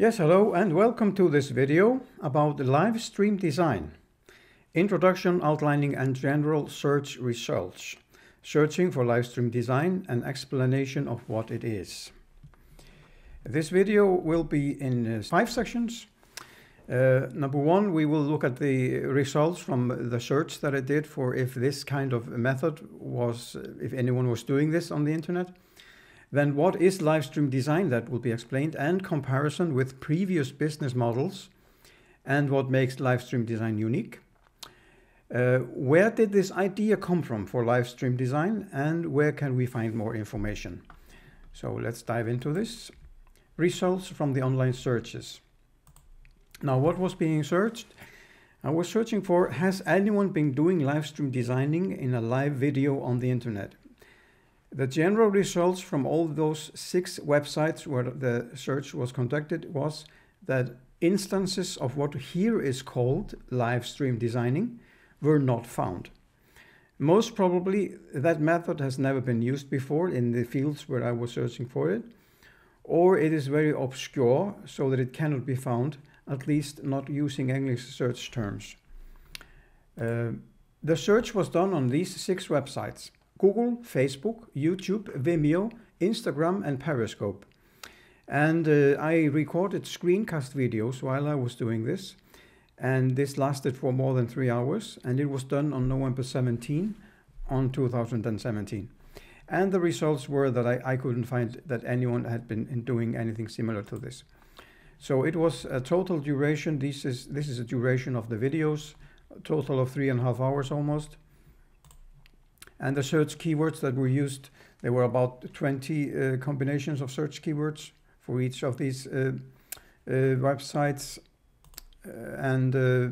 Yes, hello and welcome to this video about live stream design. Introduction, outlining and general search results. Searching for live stream design and explanation of what it is. This video will be in uh, five sections. Uh, number one, we will look at the results from the search that I did for if this kind of method was, if anyone was doing this on the internet. Then what is live stream design? That will be explained and comparison with previous business models and what makes live stream design unique. Uh, where did this idea come from for live stream design and where can we find more information? So let's dive into this. Results from the online searches. Now what was being searched? I was searching for, has anyone been doing live stream designing in a live video on the internet? The general results from all those six websites where the search was conducted was that instances of what here is called live stream designing were not found. Most probably that method has never been used before in the fields where I was searching for it, or it is very obscure so that it cannot be found, at least not using English search terms. Uh, the search was done on these six websites. Google, Facebook, YouTube, Vimeo, Instagram and Periscope. And uh, I recorded screencast videos while I was doing this. And this lasted for more than three hours. And it was done on November 17 on 2017. And the results were that I, I couldn't find that anyone had been doing anything similar to this. So it was a total duration. This is, this is a duration of the videos, total of three and a half hours almost. And the search keywords that were used, there were about 20 uh, combinations of search keywords for each of these uh, uh, websites. Uh, and uh,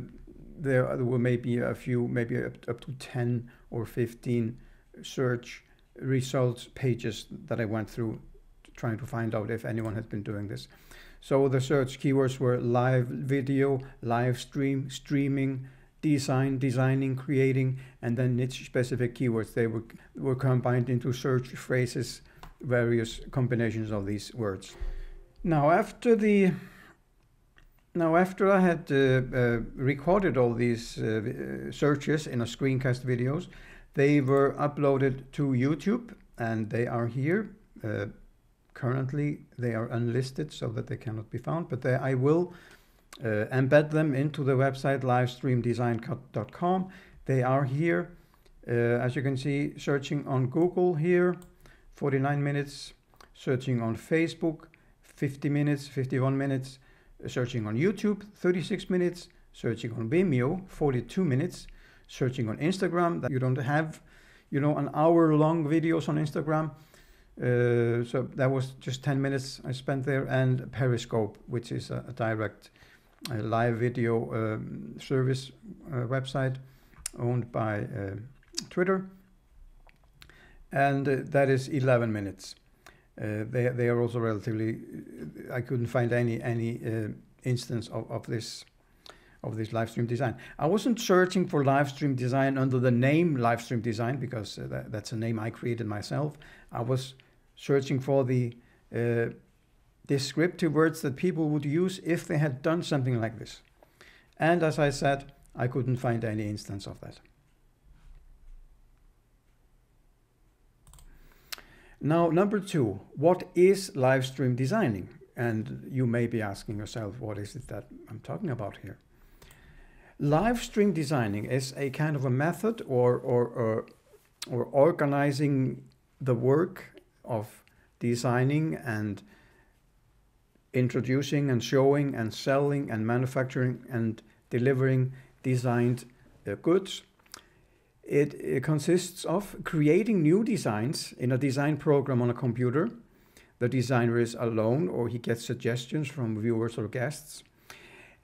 there, were maybe a few, maybe up, up to 10 or 15 search results pages that I went through trying to find out if anyone had been doing this. So the search keywords were live video, live stream, streaming, design, designing, creating, and then niche specific keywords. They were, were combined into search phrases, various combinations of these words. Now after the now after I had uh, uh, recorded all these uh, searches in a screencast videos, they were uploaded to YouTube and they are here. Uh, currently they are unlisted so that they cannot be found, but they, I will uh, embed them into the website livestreamdesign.com. They are here, uh, as you can see, searching on Google here, 49 minutes, searching on Facebook, 50 minutes, 51 minutes, searching on YouTube, 36 minutes, searching on Vimeo, 42 minutes, searching on Instagram, that you don't have, you know, an hour long videos on Instagram. Uh, so that was just 10 minutes I spent there and Periscope, which is a, a direct a live video um, service uh, website owned by uh, Twitter. And uh, that is 11 minutes. they, they are also relatively, I couldn't find any, any instance of, of this of this live stream design. I wasn't searching for live stream design under the name live stream design because uh, that, that's a name I created myself. I was searching for the uh, descriptive words that people would use if they had done something like this. And as I said, I couldn't find any instance of that. Now, number two, what is live stream designing? And you may be asking yourself, what is it that I'm talking about here? Live stream designing is a kind of a method or, or, or, or organizing the work of designing and introducing and showing and selling and manufacturing and delivering designed uh, goods. It, it, consists of creating new designs in a design program on a computer. The designer is alone or he gets suggestions from viewers or guests.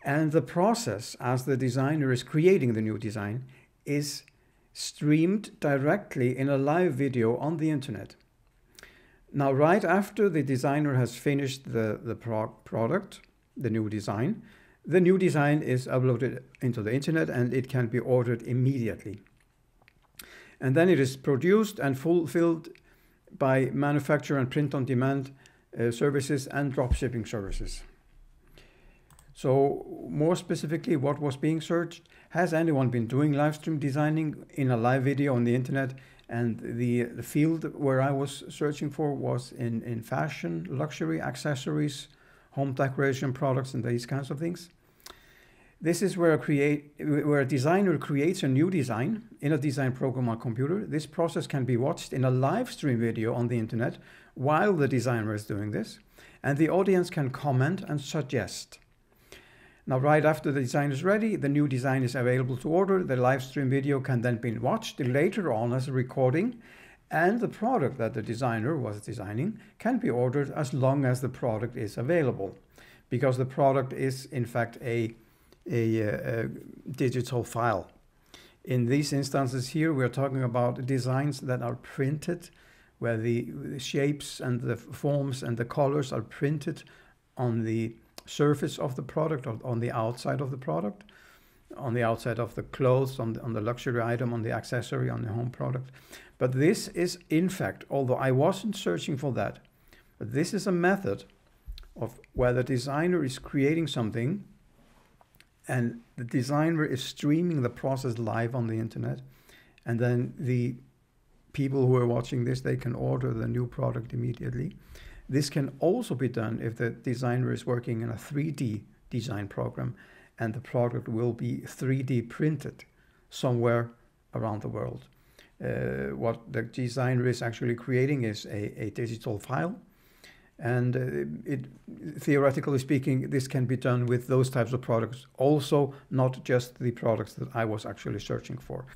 And the process as the designer is creating the new design is streamed directly in a live video on the internet. Now, right after the designer has finished the, the pro product, the new design, the new design is uploaded into the internet and it can be ordered immediately. And then it is produced and fulfilled by manufacturer and print on demand uh, services and dropshipping services. So more specifically, what was being searched? Has anyone been doing live stream designing in a live video on the internet? And the, the field where I was searching for was in, in fashion, luxury, accessories, home decoration products, and these kinds of things. This is where a, create, where a designer creates a new design in a design program or computer. This process can be watched in a live stream video on the internet while the designer is doing this, and the audience can comment and suggest. Now, right after the design is ready, the new design is available to order. The live stream video can then be watched later on as a recording, and the product that the designer was designing can be ordered as long as the product is available, because the product is in fact a, a, uh, a digital file. In these instances here, we're talking about designs that are printed, where the, the shapes and the forms and the colors are printed on the surface of the product or on the outside of the product, on the outside of the clothes, on the, on the luxury item, on the accessory, on the home product. But this is, in fact, although I wasn't searching for that, but this is a method of where the designer is creating something and the designer is streaming the process live on the internet and then the people who are watching this they can order the new product immediately this can also be done if the designer is working in a 3D design program and the product will be 3D printed somewhere around the world. Uh, what the designer is actually creating is a, a digital file. And uh, it, theoretically speaking, this can be done with those types of products, also not just the products that I was actually searching for.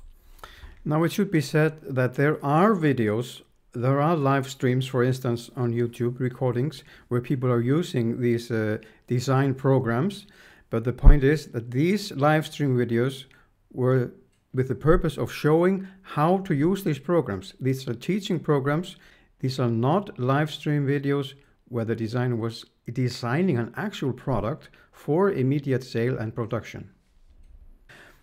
Now, it should be said that there are videos there are live streams, for instance, on YouTube recordings where people are using these uh, design programs. But the point is that these live stream videos were with the purpose of showing how to use these programs. These are teaching programs. These are not live stream videos where the designer was designing an actual product for immediate sale and production.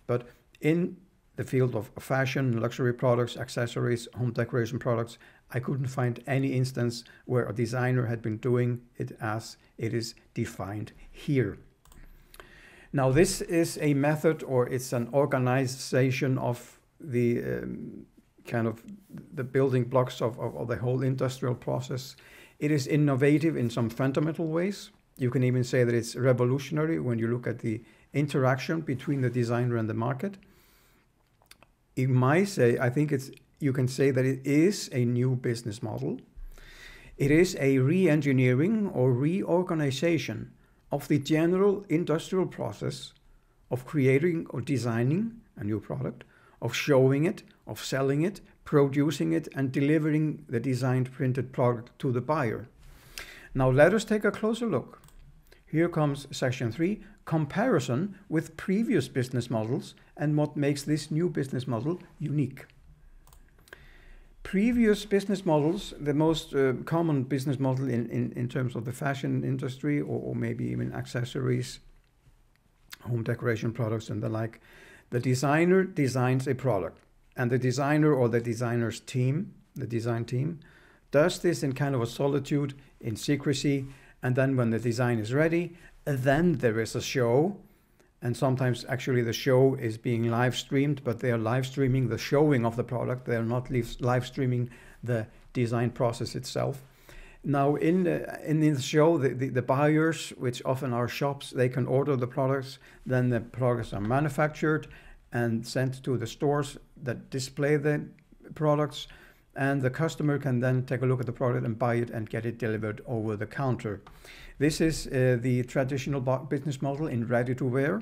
But in the field of fashion, luxury products, accessories, home decoration products, I couldn't find any instance where a designer had been doing it as it is defined here. Now this is a method or it's an organization of the um, kind of the building blocks of, of, of the whole industrial process. It is innovative in some fundamental ways. You can even say that it's revolutionary when you look at the interaction between the designer and the market. You might say, I think it's you can say that it is a new business model. It is a re-engineering or reorganization of the general industrial process of creating or designing a new product, of showing it, of selling it, producing it, and delivering the designed printed product to the buyer. Now let us take a closer look. Here comes section three, comparison with previous business models and what makes this new business model unique previous business models, the most uh, common business model in, in, in terms of the fashion industry or, or, maybe even accessories, home decoration products and the like, the designer designs a product and the designer or the designer's team, the design team, does this in kind of a solitude, in secrecy, and then when the design is ready, then there is a show and sometimes actually the show is being live streamed, but they are live streaming the showing of the product. They are not live streaming the design process itself. Now, in the, in the show, the, the, the, buyers, which often are shops, they can order the products. Then the products are manufactured and sent to the stores that display the products. And the customer can then take a look at the product and buy it and get it delivered over the counter. This is uh, the traditional business model in ready to wear.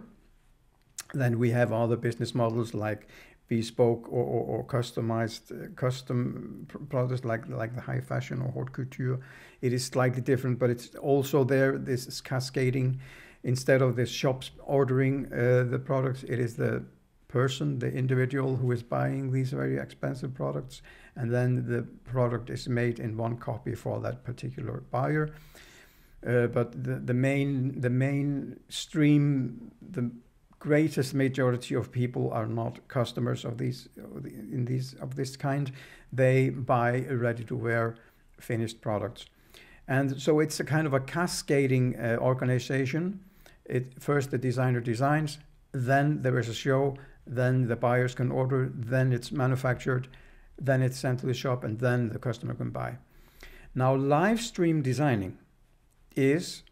Then we have other business models like bespoke or, or, or customized uh, custom products like like the high fashion or haute couture. It is slightly different, but it's also there. This is cascading. Instead of the shops ordering uh, the products, it is the person, the individual who is buying these very expensive products, and then the product is made in one copy for that particular buyer. Uh, but the, the main the main stream the greatest majority of people are not customers of these in these of this kind. They buy ready-to-wear finished products, and so it's a kind of a cascading uh, organization it first the designer designs, then there is a show, then the buyers can order, then it's manufactured, then it's sent to the shop, and then the customer can buy. Now, live stream designing is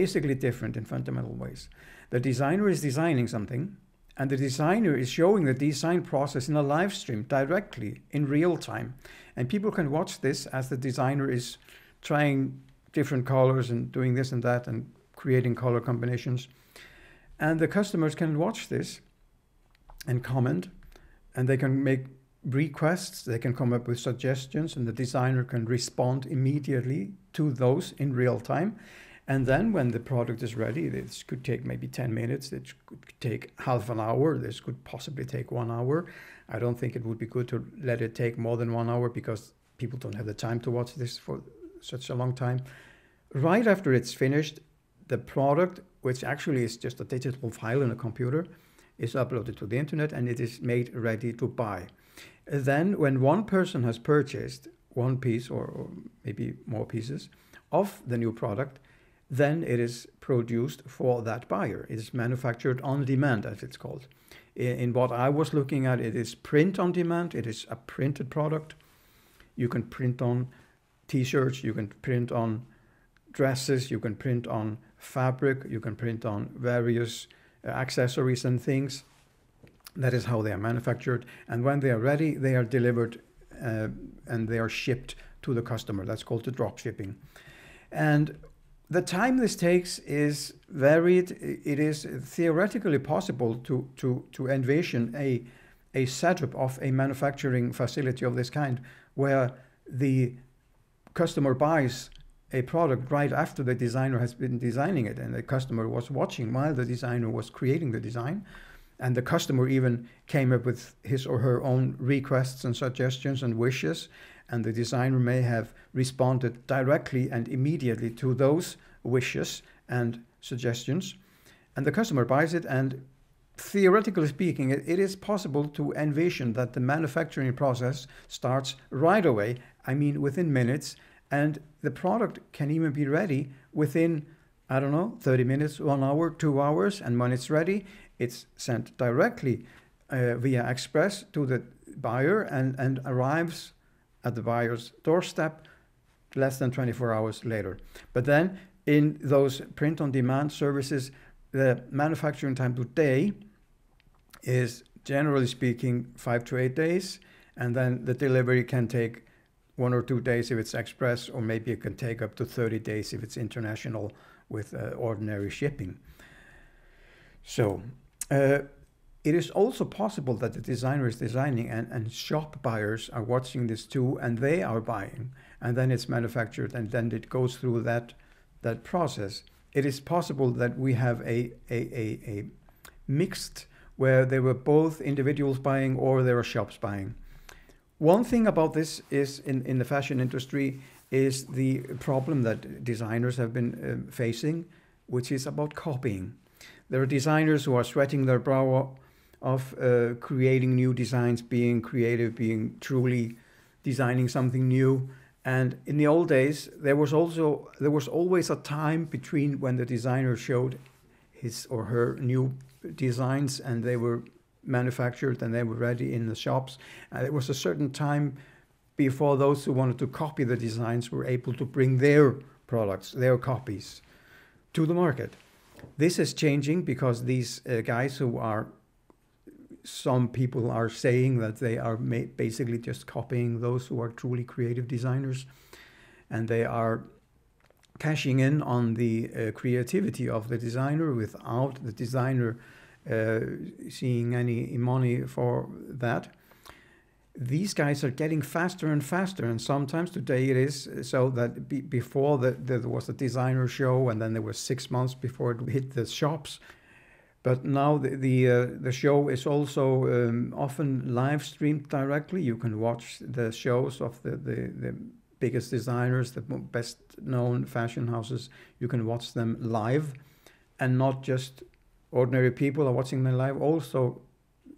basically different in fundamental ways. The designer is designing something, and the designer is showing the design process in a live stream directly in real time. And people can watch this as the designer is trying different colors and doing this and that and creating color combinations. And the customers can watch this and comment, and they can make requests, they can come up with suggestions, and the designer can respond immediately to those in real time. And then when the product is ready, this could take maybe 10 minutes, it could take half an hour, this could possibly take one hour. I don't think it would be good to let it take more than one hour because people don't have the time to watch this for such a long time. Right after it's finished, the product, which actually is just a digital file in a computer, is uploaded to the internet and it is made ready to buy. Then when one person has purchased one piece or, or maybe more pieces of the new product, then it is produced for that buyer. It is manufactured on demand, as it's called. In, what I was looking at, it is print on demand. It is a printed product. You can print on t-shirts, you can print on dresses, you can print on fabric, you can print on various uh, accessories and things. That is how they are manufactured. And when they are ready, they are delivered uh, and they are shipped to the customer. That's called the drop shipping. And the time this takes is varied. It is theoretically possible to, to, to envision a, a setup of a manufacturing facility of this kind where the customer buys a product right after the designer has been designing it and the customer was watching while the designer was creating the design and the customer even came up with his or her own requests and suggestions and wishes and the designer may have responded directly and immediately to those wishes and suggestions. And the customer buys it, and theoretically speaking, it, it is possible to envision that the manufacturing process starts right away, I mean within minutes, and the product can even be ready within, I don't know, 30 minutes, one hour, two hours, and when it's ready, it's sent directly uh, via express to the buyer and, and arrives at the buyer's doorstep less than 24 hours later. But then in those print on demand services, the manufacturing time today is generally speaking five to eight days, and then the delivery can take one or two days if it's express, or maybe it can take up to 30 days if it's international with uh, ordinary shipping. So, uh, it is also possible that the designer is designing and, and shop buyers are watching this too and they are buying and then it's manufactured and then it goes through that that process. It is possible that we have a, a, a, a mixed where there were both individuals buying or there are shops buying. One thing about this is in, in the fashion industry is the problem that designers have been uh, facing, which is about copying. There are designers who are sweating their brow of uh, creating new designs, being creative, being truly designing something new. And in the old days, there was also there was always a time between when the designer showed his or her new designs and they were manufactured and they were ready in the shops. And there was a certain time before those who wanted to copy the designs were able to bring their products, their copies, to the market. This is changing because these uh, guys who are some people are saying that they are basically just copying those who are truly creative designers and they are cashing in on the uh, creativity of the designer without the designer uh, seeing any money for that. These guys are getting faster and faster, and sometimes today it is so that be before the, the, there was a designer show, and then there was six months before it hit the shops but now the the, uh, the show is also um, often live streamed directly. You can watch the shows of the, the, the biggest designers, the best known fashion houses. You can watch them live, and not just ordinary people are watching them live. Also,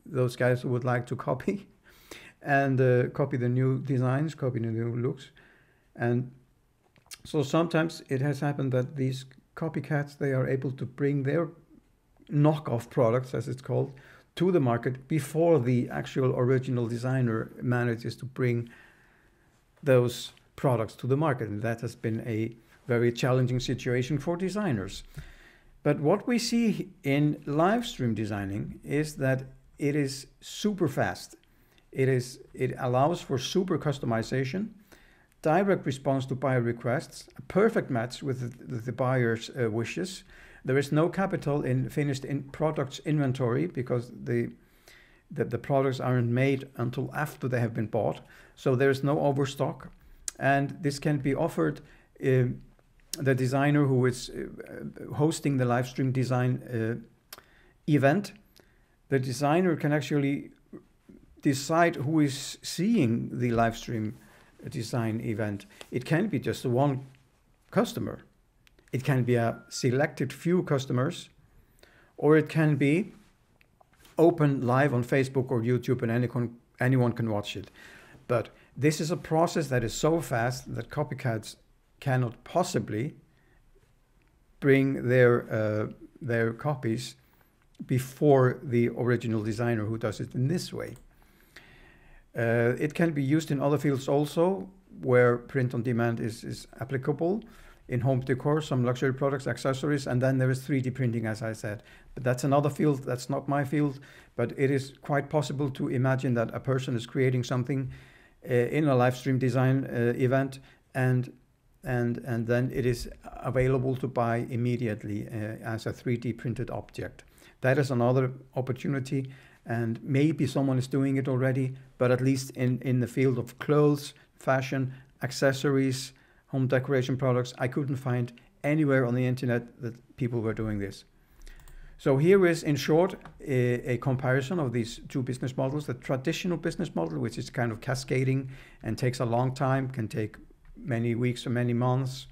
those guys who would like to copy and uh, copy the new designs, copy the new looks, and so sometimes it has happened that these copycats, they are able to bring their knockoff products, as it's called, to the market before the actual original designer manages to bring those products to the market. And that has been a very challenging situation for designers. But what we see in live stream designing is that it is super fast. It is it allows for super customization, direct response to buyer requests, a perfect match with the, the buyer's uh, wishes. There is no capital in finished in products inventory because the, the the products aren't made until after they have been bought. So there is no overstock, and this can be offered. Uh, the designer who is uh, hosting the live stream design uh, event, the designer can actually decide who is seeing the live stream design event. It can be just one customer. It can be a selected few customers, or it can be open live on Facebook or YouTube and anyone, anyone can watch it. But this is a process that is so fast that copycats cannot possibly bring their uh, their copies before the original designer who does it in this way. Uh, it can be used in other fields also where print on demand is, is applicable in home decor, some luxury products, accessories, and then there is 3D printing, as I said. But that's another field, that's not my field, but it is quite possible to imagine that a person is creating something uh, in a live stream design uh, event and and, and then it is available to buy immediately uh, as a 3D printed object. That is another opportunity and maybe someone is doing it already, but at least in, in the field of clothes, fashion, accessories, home decoration products, I couldn't find anywhere on the internet that people were doing this. So here is, in short, a, a, comparison of these two business models. The traditional business model, which is kind of cascading and takes a long time, can take many weeks or many months.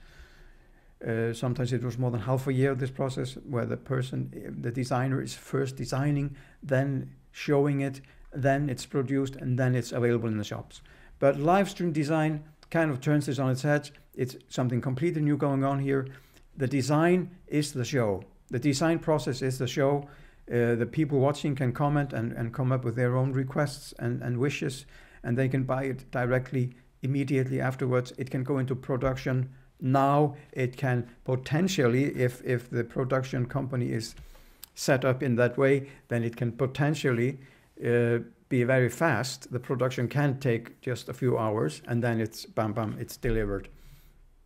Uh, sometimes it was more than half a year, of this process, where the person, the designer is first designing, then showing it, then it's produced, and then it's available in the shops. But live stream design kind of turns this on its head. It's something completely new going on here. The design is the show. The design process is the show. Uh, the people watching can comment and, and come up with their own requests and, and wishes, and they can buy it directly immediately afterwards. It can go into production now. It can potentially, if, if the production company is set up in that way, then it can potentially uh, be very fast. The production can take just a few hours and then it's bam bam, it's delivered.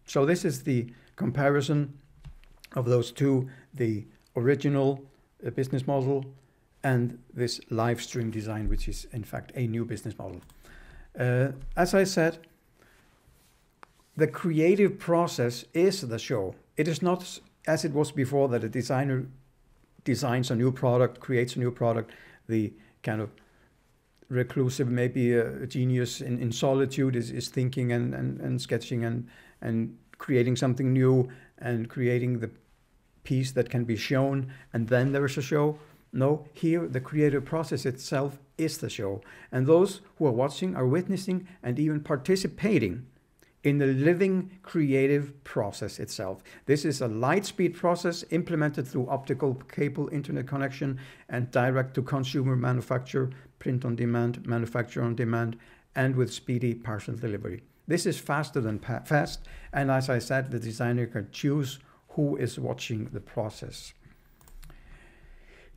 So this is the comparison of those two, the original uh, business model and this live stream design, which is in fact a new business model. Uh, as I said, the creative process is the show. It is not as it was before that a designer designs a new product, creates a new product, the kind of reclusive, maybe a, genius in, in solitude is, is thinking and, and, and sketching and, and creating something new and creating the piece that can be shown and then there is a show. No, here the creative process itself is the show. And those who are watching are witnessing and even participating in the living creative process itself. This is a light speed process implemented through optical cable internet connection and direct to consumer manufacture, print on demand, manufacture on demand, and with speedy parcel delivery. This is faster than fast, and as I said, the designer can choose who is watching the process.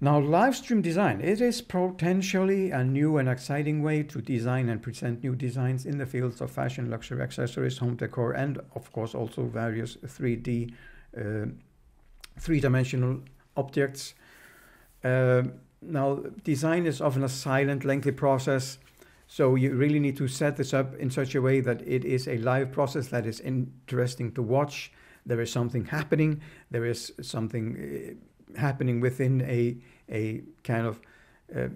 Now, live stream design, it is potentially a new and exciting way to design and present new designs in the fields of fashion, luxury accessories, home decor, and of course also various 3D, uh, three-dimensional objects. Uh, now, design is often a silent, lengthy process, so you really need to set this up in such a way that it is a live process that is interesting to watch. There is something happening. There is something uh, happening within a, a kind of uh,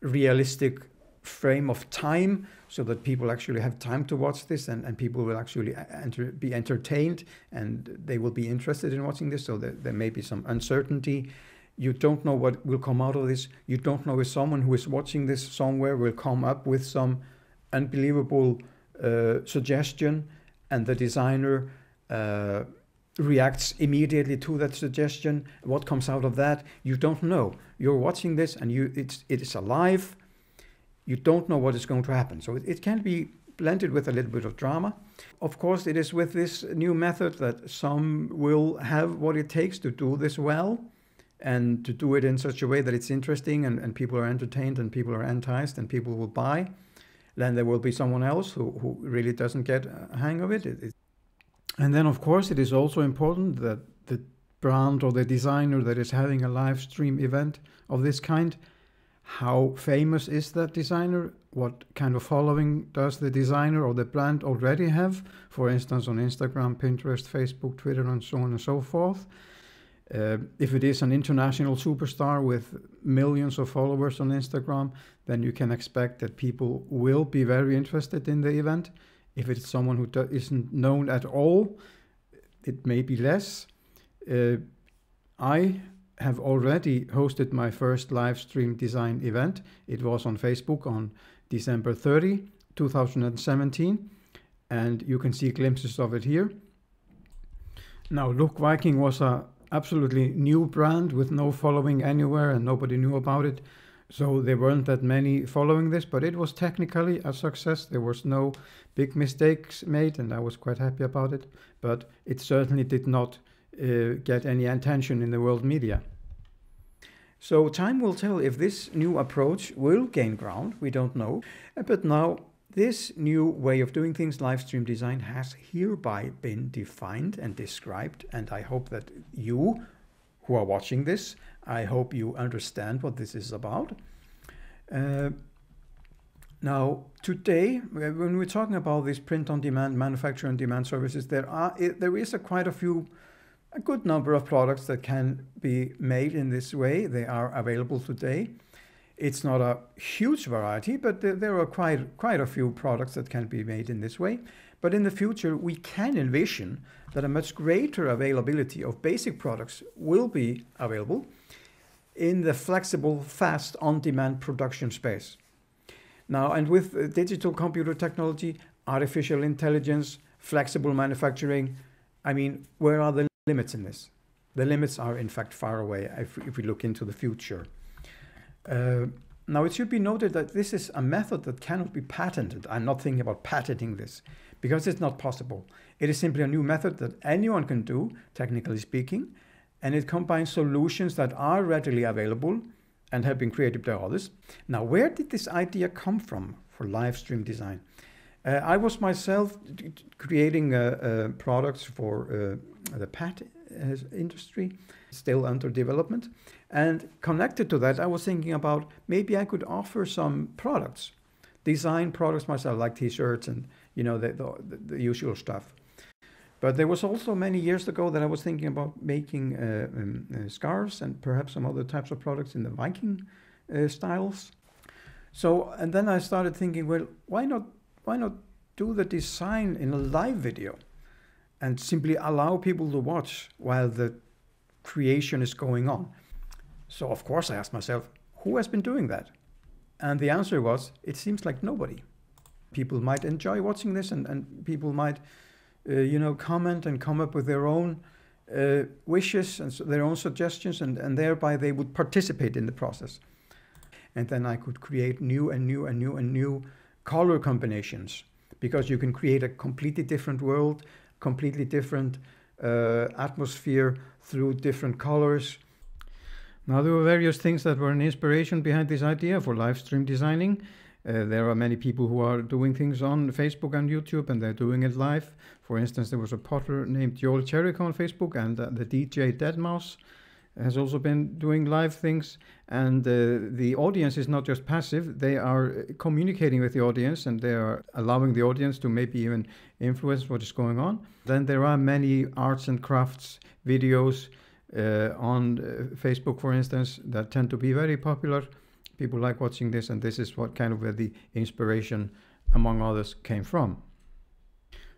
realistic frame of time so that people actually have time to watch this and, and people will actually enter, be entertained and they will be interested in watching this so that there may be some uncertainty you don't know what will come out of this you don't know if someone who is watching this somewhere will come up with some unbelievable uh, suggestion and the designer uh, reacts immediately to that suggestion. What comes out of that, you don't know. You're watching this and you it's it is alive. You don't know what is going to happen. So it, it can be blended with a little bit of drama. Of course, it is with this new method that some will have what it takes to do this well and to do it in such a way that it's interesting and, and people are entertained and people are enticed and people will buy. Then there will be someone else who, who really doesn't get a hang of it. it, it and then, of course, it is also important that the brand or the designer that is having a live stream event of this kind, how famous is that designer? What kind of following does the designer or the brand already have? For instance, on Instagram, Pinterest, Facebook, Twitter, and so on and so forth. Uh, if it is an international superstar with millions of followers on Instagram, then you can expect that people will be very interested in the event. If it's someone who isn't known at all, it may be less. Uh, I have already hosted my first live stream design event. It was on Facebook on December 30, 2017, and you can see glimpses of it here. Now, Look Viking was a absolutely new brand with no following anywhere and nobody knew about it. So there weren't that many following this, but it was technically a success. There was no big mistakes made, and I was quite happy about it. But it certainly did not uh, get any attention in the world media. So time will tell if this new approach will gain ground. We don't know. But now this new way of doing things, live stream design, has hereby been defined and described. And I hope that you who are watching this, I hope you understand what this is about. Uh, now, today, when we're talking about these print-on-demand, manufacture-on-demand services, there are there is a quite a few, a good number of products that can be made in this way. They are available today. It's not a huge variety, but there are quite, quite a few products that can be made in this way. But in the future, we can envision that a much greater availability of basic products will be available in the flexible, fast, on-demand production space. Now, and with uh, digital computer technology, artificial intelligence, flexible manufacturing, I mean, where are the limits in this? The limits are in fact far away if, if we look into the future. Uh, now, it should be noted that this is a method that cannot be patented. I'm not thinking about patenting this because it's not possible. It is simply a new method that anyone can do, technically speaking, and it combines solutions that are readily available and have been created by others. Now, where did this idea come from for live stream design? Uh, I was myself creating uh, uh, products for uh, the pet industry, still under development. And connected to that, I was thinking about maybe I could offer some products, design products myself, like t-shirts and you know the, the, the, usual stuff. But there was also many years ago that I was thinking about making uh, um, uh, scarves and perhaps some other types of products in the Viking uh, styles. So and then I started thinking, well, why not why not do the design in a live video, and simply allow people to watch while the creation is going on. So of course I asked myself, who has been doing that? And the answer was, it seems like nobody. People might enjoy watching this and, and people might, uh, you know, comment and come up with their own uh, wishes and their own suggestions and, and thereby they would participate in the process. And then I could create new and new and new and new color combinations because you can create a completely different world, completely different uh, atmosphere through different colors. Now there were various things that were an inspiration behind this idea for live stream designing. Uh, there are many people who are doing things on Facebook and YouTube and they're doing it live. For instance, there was a potter named Joel Jericho on Facebook and uh, the DJ Deadmau5 has also been doing live things and uh, the audience is not just passive they are communicating with the audience and they are allowing the audience to maybe even influence what is going on then there are many arts and crafts videos uh, on uh, facebook for instance that tend to be very popular people like watching this and this is what kind of where the inspiration among others came from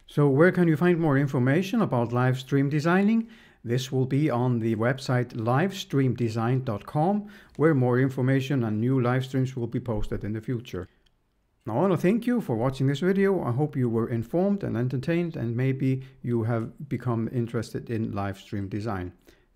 so where can you find more information about live stream designing this will be on the website livestreamdesign.com where more information and new live streams will be posted in the future. Now, I want to thank you for watching this video. I hope you were informed and entertained and maybe you have become interested in live stream design.